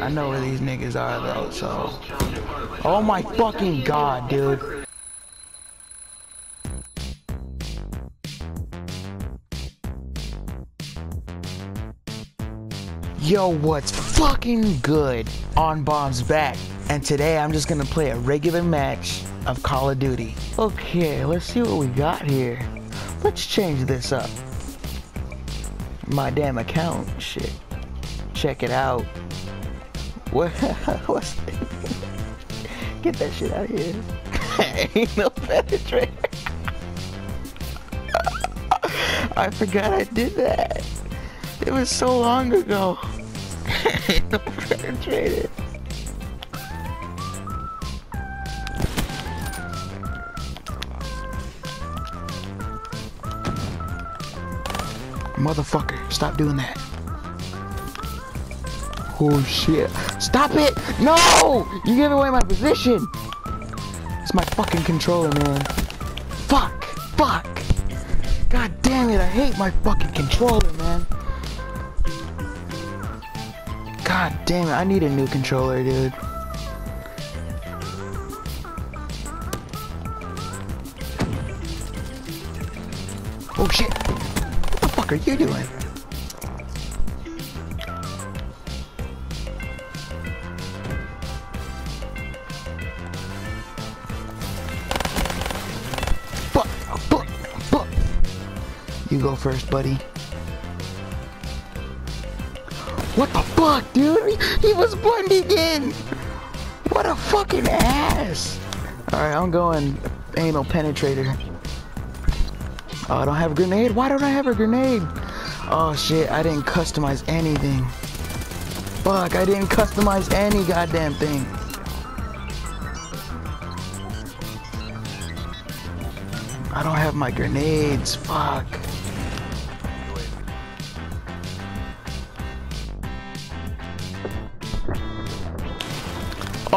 I know where these niggas are though, so. Oh my fucking god, dude. Yo, what's fucking good? AunBomb's back. And today I'm just gonna play a regular match of Call of Duty. Okay, let's see what we got here. Let's change this up. My damn account, shit. Check it out. What? What's Get that shit out of here. Ain't no penetrator. I forgot I did that. It was so long ago. Ain't no penetrator. Motherfucker, stop doing that. Oh shit. Stop it! No! You gave away my position! It's my fucking controller, man. Fuck! Fuck! God damn it, I hate my fucking controller, man. God damn it, I need a new controller, dude. Oh shit! What the fuck are you doing? You go first, buddy. What the fuck, dude? He was blending in! What a fucking ass! Alright, I'm going anal penetrator. Oh, I don't have a grenade? Why don't I have a grenade? Oh shit, I didn't customize anything. Fuck, I didn't customize any goddamn thing. I don't have my grenades. Fuck.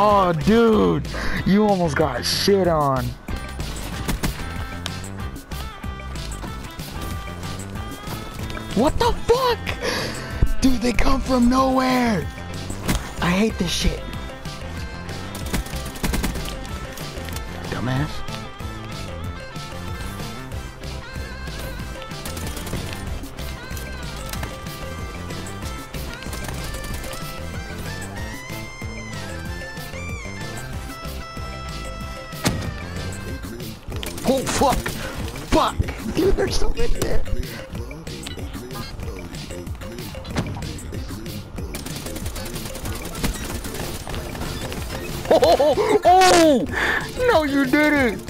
Oh, dude. You almost got shit on. What the fuck? Dude, they come from nowhere. I hate this shit. Dumbass. Oh fuck! Fuck! Dude, there's so many there. Oh, oh! No, you didn't!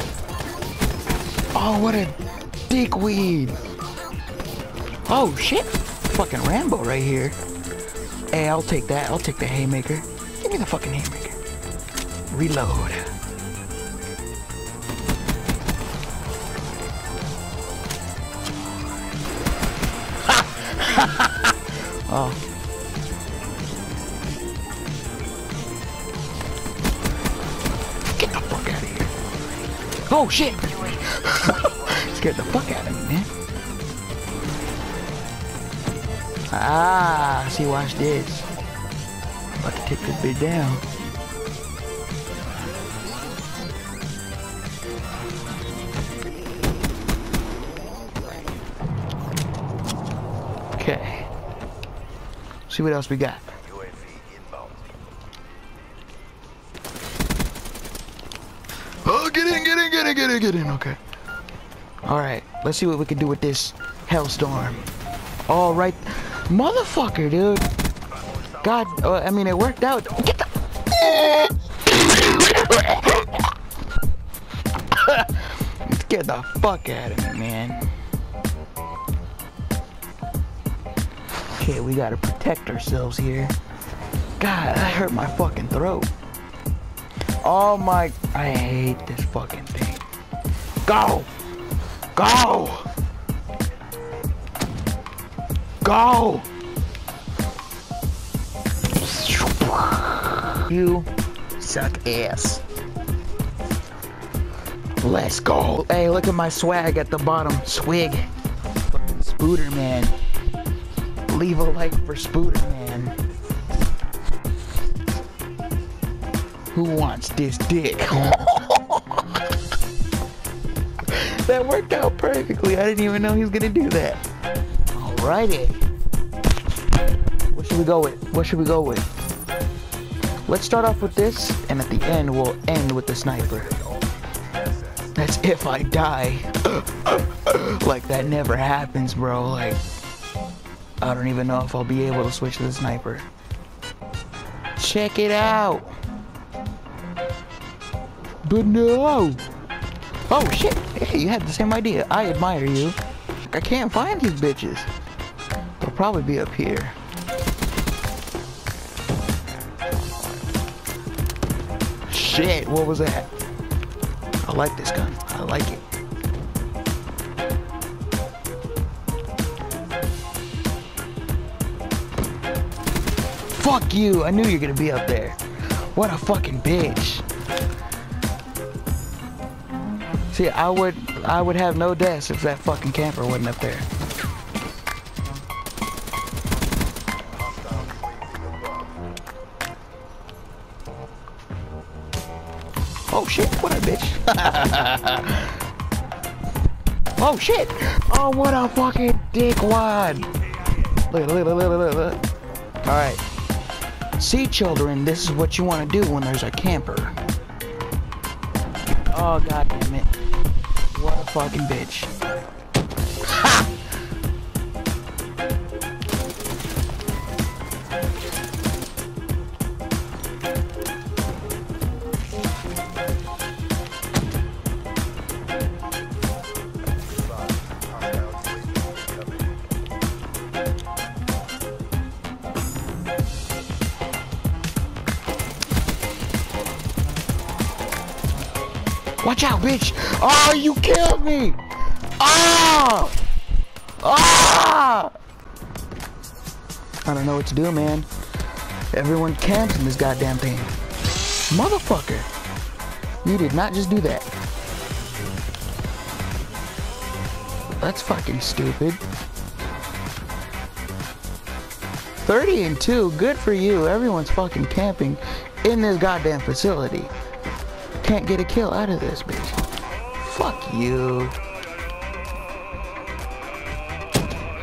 Oh, what a dickweed! Oh shit! Fucking Rambo right here. Hey, I'll take that. I'll take the haymaker. Give me the fucking haymaker. Reload. Oh. Get the fuck out of here. Oh shit! Scared the fuck out of me, man. Ah, see, watch this. About to take this bitch down. See what else we got. Oh, get in, get in, get in, get in, get in. Okay. All right. Let's see what we can do with this hellstorm. All right, motherfucker, dude. God, uh, I mean, it worked out. Get the. Get the fuck out of me, man. Okay, we gotta protect ourselves here. God, I hurt my fucking throat. Oh my, I hate this fucking thing. Go! Go! Go! You suck ass. Let's go. Hey, look at my swag at the bottom. Swig. Fucking Spooder Man. Leave a like for Spooder Man. Who wants this dick? that worked out perfectly. I didn't even know he was gonna do that. Alrighty. What should we go with? What should we go with? Let's start off with this, and at the end, we'll end with the sniper. That's if I die. like, that never happens, bro. Like, I don't even know if I'll be able to switch to the sniper. Check it out. But no. Oh, shit. Hey, you had the same idea. I admire you. I can't find these bitches. They'll probably be up here. Shit, what was that? I like this gun. I like it. Fuck you! I knew you were gonna be up there. What a fucking bitch. See, I would I would have no deaths if that fucking camper wasn't up there. Oh shit, what a bitch. oh shit! Oh, what a fucking dickwad! Look, look, look, look, look, look. Alright. See, children, this is what you want to do when there's a camper. Oh, god damn it. What a fucking bitch. Watch out, bitch! Oh, you killed me! Ah! Ah! I don't know what to do, man. Everyone camps in this goddamn thing. Motherfucker! You did not just do that. That's fucking stupid. 30 and 2, good for you. Everyone's fucking camping in this goddamn facility can't get a kill out of this bitch. Fuck you.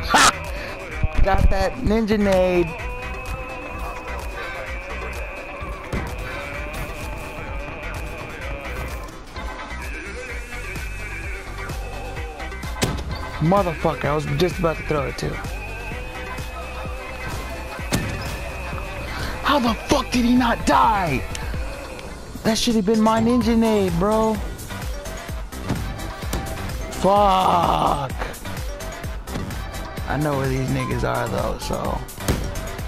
Ha! Got that ninja nade. Motherfucker, I was just about to throw it too. How the fuck did he not die? That should have been my ninja nade, bro. Fuck. I know where these niggas are though, so.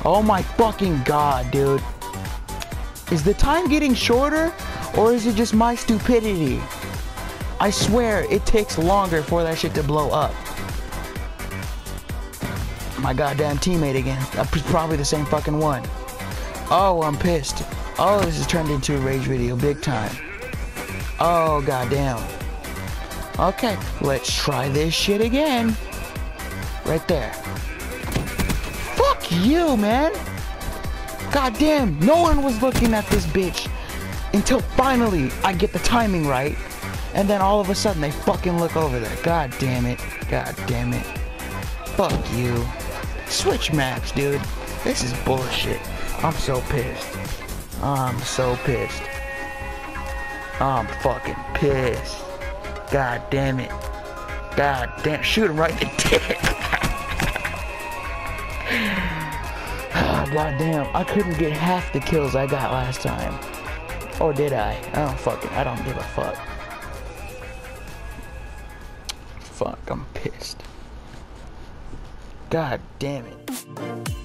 Oh my fucking god, dude. Is the time getting shorter or is it just my stupidity? I swear it takes longer for that shit to blow up. My goddamn teammate again. Probably the same fucking one. Oh, I'm pissed. Oh, this has turned into a rage video big time. Oh, goddamn. Okay, let's try this shit again. Right there. Fuck you, man. Goddamn, no one was looking at this bitch until finally I get the timing right. And then all of a sudden they fucking look over there. God damn it. God damn it. Fuck you. Switch maps, dude. This is bullshit. I'm so pissed. I'm so pissed. I'm fucking pissed. God damn it. God damn. Shoot him right in the dick. oh, God damn. I couldn't get half the kills I got last time. Or did I? I don't fucking. I don't give a fuck. Fuck. I'm pissed. God damn it.